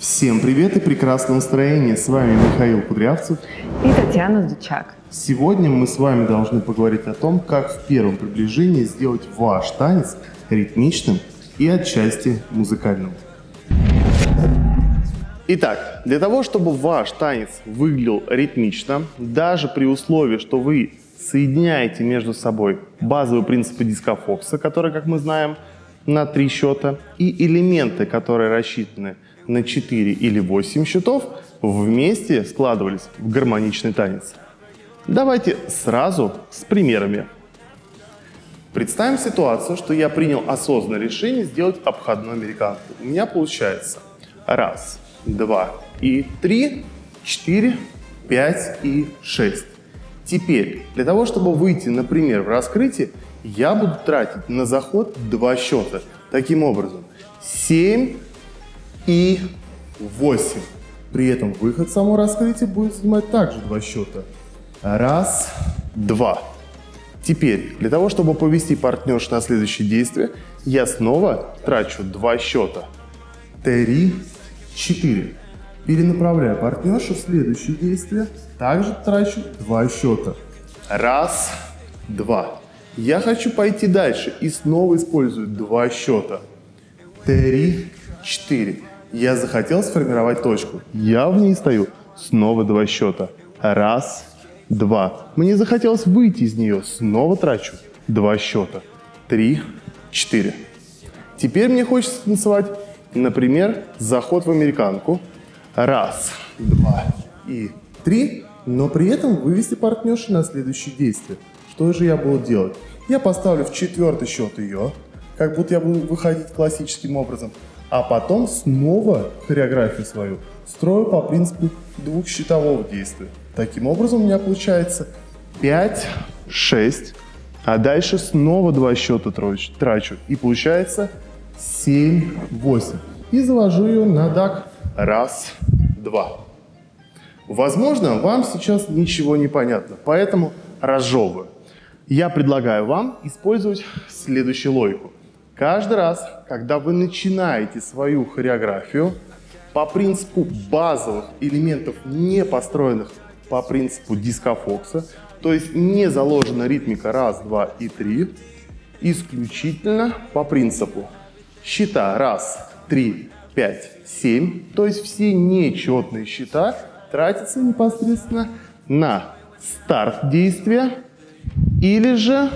Всем привет и прекрасного настроения. С вами Михаил Кудрявцев. И Татьяна Дучак. Сегодня мы с вами должны поговорить о том, как в первом приближении сделать ваш танец ритмичным и отчасти музыкальным. Итак, для того, чтобы ваш танец выглядел ритмично, даже при условии, что вы соединяете между собой базовые принципы диска Фокса, которые, как мы знаем, на три счета, и элементы, которые рассчитаны на 4 или 8 счетов, вместе складывались в гармоничный танец. Давайте сразу с примерами. Представим ситуацию, что я принял осознанное решение сделать обходную американку. У меня получается раз, два и три, четыре, пять и шесть. Теперь, для того, чтобы выйти, например, в раскрытие, я буду тратить на заход два счета. Таким образом, 7 и 8. При этом выход само раскрытие будет занимать также два счета. Раз, два. Теперь, для того, чтобы повести партнерш на следующее действие, я снова трачу два счета. Три, четыре. Перенаправляю партнершу в следующее действие. Также трачу два счета. Раз, два. Я хочу пойти дальше и снова использую два счета. Три, четыре. Я захотел сформировать точку. Я в ней стою. Снова два счета. Раз, два. Мне захотелось выйти из нее. Снова трачу. Два счета. Три, четыре. Теперь мне хочется танцевать, например, заход в американку. Раз, два и три. Но при этом вывести партнершу на следующее действие. Что же я буду делать? Я поставлю в четвертый счет ее, как будто я буду выходить классическим образом а потом снова хореографию свою строю по принципу двухщитового действия. Таким образом у меня получается 5, 6, а дальше снова два счета трачу. И получается 7, 8. И завожу ее на дак. Раз, два. Возможно, вам сейчас ничего не понятно, поэтому разжевываю. Я предлагаю вам использовать следующую логику. Каждый раз, когда вы начинаете свою хореографию по принципу базовых элементов, не построенных по принципу диска Фокса, то есть не заложена ритмика раз, два и три, исключительно по принципу счета раз, три, пять, семь, то есть все нечетные счета тратятся непосредственно на старт действия или же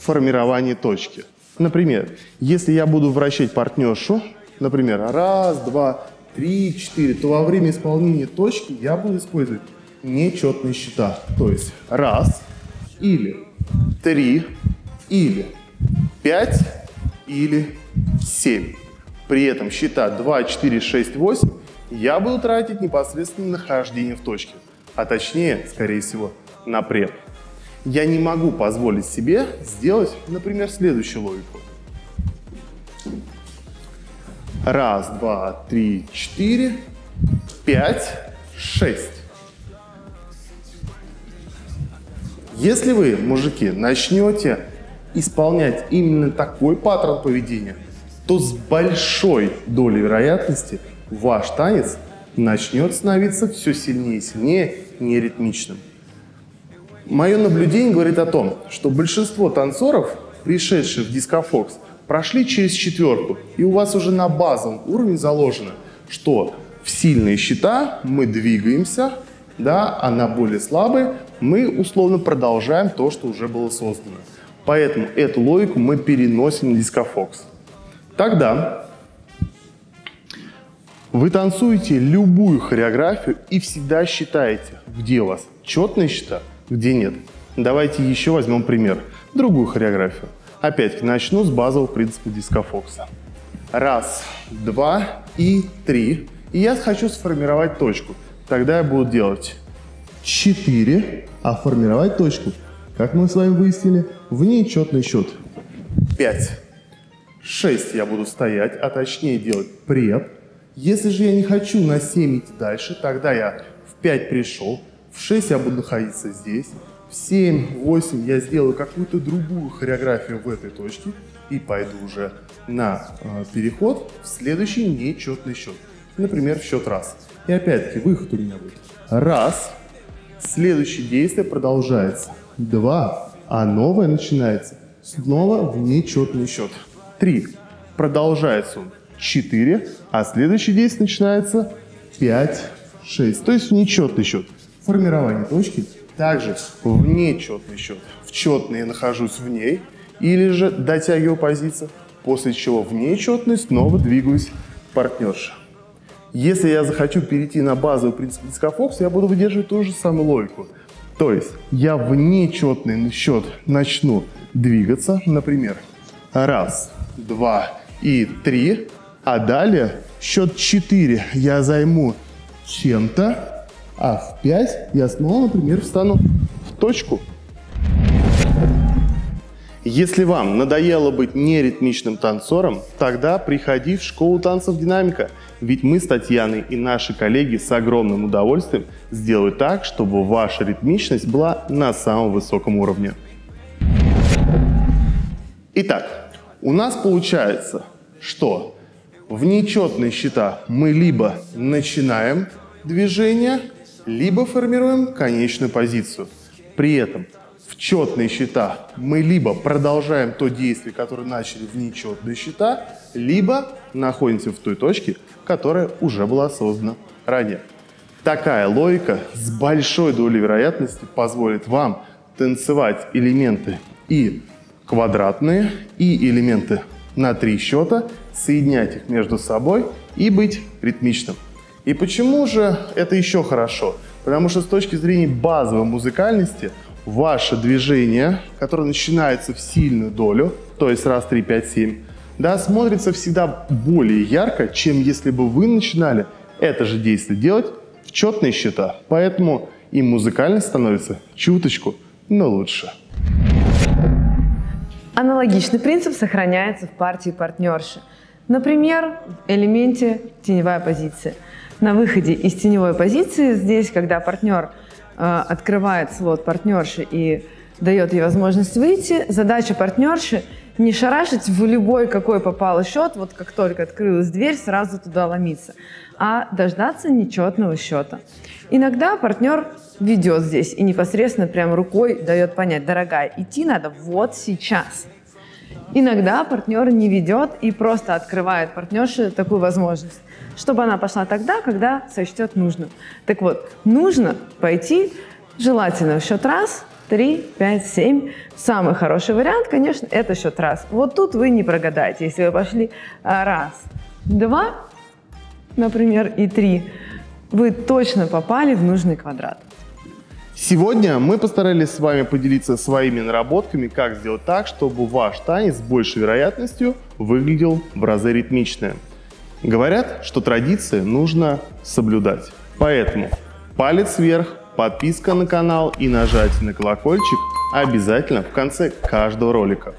формирование точки. Например, если я буду вращать партнершу, например, раз, два, три, четыре, то во время исполнения точки я буду использовать нечетные счета. То есть раз, или три, или пять, или семь. При этом счета 2, 4, 6, 8 я буду тратить непосредственно на нахождение в точке, а точнее, скорее всего, на преп я не могу позволить себе сделать, например, следующую логику. Раз, два, три, четыре, пять, шесть. Если вы, мужики, начнете исполнять именно такой паттерн поведения, то с большой долей вероятности ваш танец начнет становиться все сильнее и сильнее неритмичным. Мое наблюдение говорит о том, что большинство танцоров, пришедших в дискофокс, прошли через четверку, и у вас уже на базовом уровне заложено, что в сильные счета мы двигаемся, да, а на более слабые мы условно продолжаем то, что уже было создано. Поэтому эту логику мы переносим на дискофокс. Тогда вы танцуете любую хореографию и всегда считаете, где у вас четные счета, где нет. Давайте еще возьмем пример. Другую хореографию. Опять начну с базового принципа диска Фокса. Раз, два и три. И я хочу сформировать точку. Тогда я буду делать 4, а формировать точку, как мы с вами выяснили, в нечетный счет. 5. 6 я буду стоять, а точнее делать преп. Если же я не хочу на 7 идти дальше, тогда я в 5 пришел, в 6 я буду находиться здесь. В 7, 8 я сделаю какую-то другую хореографию в этой точке и пойду уже на э, переход в следующий нечетный счет. например, в счет раз. И опять-таки выход у меня будет раз, следующее действие продолжается два, а новое начинается снова в нечетный счет. Три, продолжается он четыре, а следующее действие начинается пять, шесть, то есть нечетный счет. Формирование точки также в нечетный счет. В четный я нахожусь в ней или же дотягиваю позицию, после чего в нечетный снова двигаюсь партнерша. Если я захочу перейти на базовый принцип дискофокса, я буду выдерживать ту же самую логику. То есть я в нечетный счет начну двигаться, например, раз, два и три, а далее счет 4 я займу чем-то, а в 5 я снова, например, встану в точку. Если вам надоело быть неритмичным танцором, тогда приходи в школу танцев «Динамика», ведь мы с Татьяной и наши коллеги с огромным удовольствием сделают так, чтобы ваша ритмичность была на самом высоком уровне. Итак, у нас получается, что в нечетные счета мы либо начинаем движение, либо формируем конечную позицию. При этом в четные счета мы либо продолжаем то действие, которое начали в нечетные счета, либо находимся в той точке, которая уже была создана ранее. Такая логика с большой долей вероятности позволит вам танцевать элементы и квадратные, и элементы на три счета, соединять их между собой и быть ритмичным. И почему же это еще хорошо? Потому что с точки зрения базовой музыкальности – ваше движение, которое начинается в сильную долю, то есть раз, три, пять, семь, да, смотрится всегда более ярко, чем если бы вы начинали это же действие делать в четные счета. Поэтому и музыкальность становится чуточку, но лучше. Аналогичный принцип сохраняется в партии партнерши. Например, в элементе теневая позиция. На выходе из теневой позиции здесь, когда партнер Э, открывает слот партнерши и дает ей возможность выйти. Задача партнерши не шарашить в любой, какой попал счет, вот как только открылась дверь, сразу туда ломиться, а дождаться нечетного счета. Иногда партнер ведет здесь и непосредственно прям рукой дает понять, дорогая, идти надо вот сейчас. Иногда партнер не ведет и просто открывает партнерше такую возможность чтобы она пошла тогда, когда сочтет нужным. Так вот, нужно пойти желательно в счет раз, три, пять, семь. Самый хороший вариант, конечно, это счет раз. Вот тут вы не прогадаете. Если вы пошли а, раз, два, например, и три, вы точно попали в нужный квадрат. Сегодня мы постарались с вами поделиться своими наработками, как сделать так, чтобы ваш танец с большей вероятностью выглядел в разы ритмичным. Говорят, что традиции нужно соблюдать. Поэтому палец вверх, подписка на канал и нажатие на колокольчик обязательно в конце каждого ролика.